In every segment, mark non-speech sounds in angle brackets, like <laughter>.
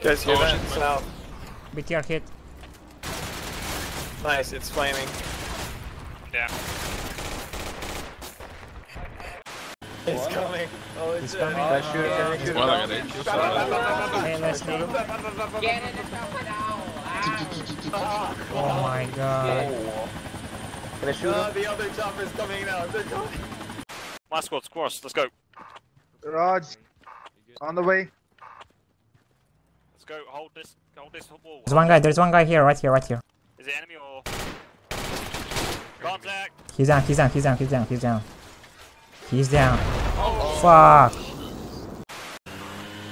Guys, hear Oh, that? shit. South. BTR hit. Nice, it's flaming. Yeah. It's coming. Oh, it's He's coming. Can I shoot it? Can I shoot it? Well, I now? got it. Hey, Leslie. <laughs> Oh my god. Can I shoot him? Uh, the other chopper's coming now. They're coming. My squad, squash, let's go. Raj, on the way. Let's go, hold this, hold this wall. There's one guy, there's one guy here, right here, right here. Is it enemy or... Contact! He's down, he's down, he's down, he's down, he's down. He's down. Fuck.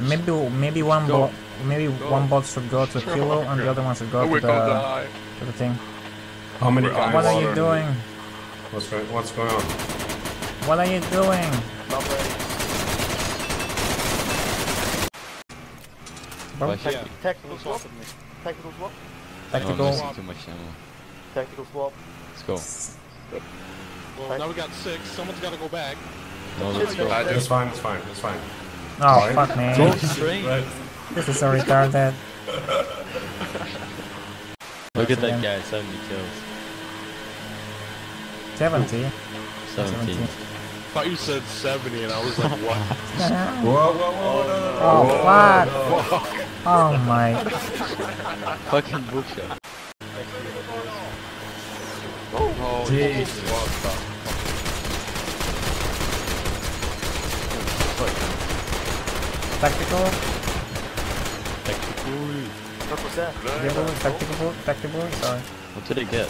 Maybe maybe one Go. bot maybe one bot should go to Kilo and the other one should go to the, die. to the thing. How many guys? What are you doing? What's going, what's going on? What are you doing? Not ready. Bro, Tec- Tactical swap. Tactical swap. tactical. Oh, too much ammo. Tactical swap. Let's go. Well, now we got six. Someone's got to go back. No, let's go. I It's fine, it's fine, it's fine. Oh fuck man. Right. This is so retarded. <laughs> Look at that guy, 70 kills. 70. 17. thought you said 70, and I was like, what? <laughs> Whoa, whoa, whoa, no, no, Oh fuck. Oh my. Fucking bookshot. Oh, Jesus. Tactical. Tactical. What was that? Tactical. Tactical. Tactical. Sorry. What did he get?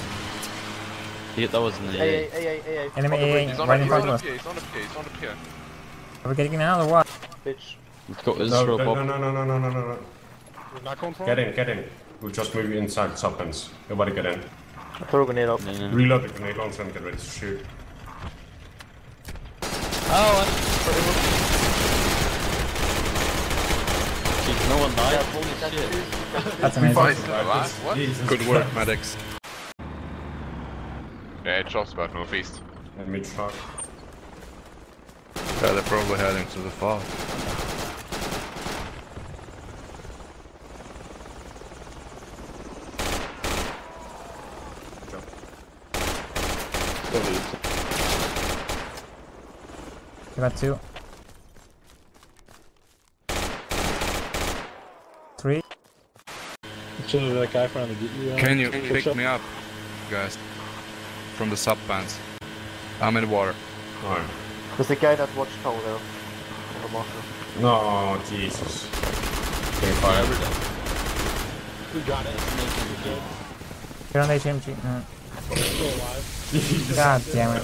He, that the. Enemy On the AA. bridge, He's on Right the in he's front on of the us. pier, he's on the pier, he's on the pier. Are we getting out or what? Bitch. Let's go, let's No, throw no, Bob. no, no, no, no, no, no, no. We're not going for Get in, get in. We'll just move inside subpens. Nobody get in. Throw a grenade up. No, no. Reload the grenade launcher and get ready to shoot. Oh, Jeez, no one died? Yeah, Holy holy shit. <laughs> That's amazing. What? What? Jesus Good work, Christ. medics. Yeah, it drops back northeast. And mid truck. Yeah, they're probably heading to the fall. You got two. Three. Should that guy trying to get you? Can you pick me up, guys? From the sub pens. I'm in the water. Alright. There's the guy that watched tower there. On the marker. No, Jesus. Getting fired. We got it. You're on HMG. Still alive. God damn it.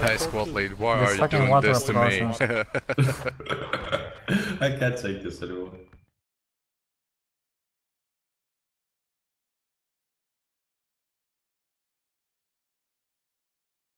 Hey, squad lead, why This are you fucking doing water this to me? <laughs> I can't take this anymore.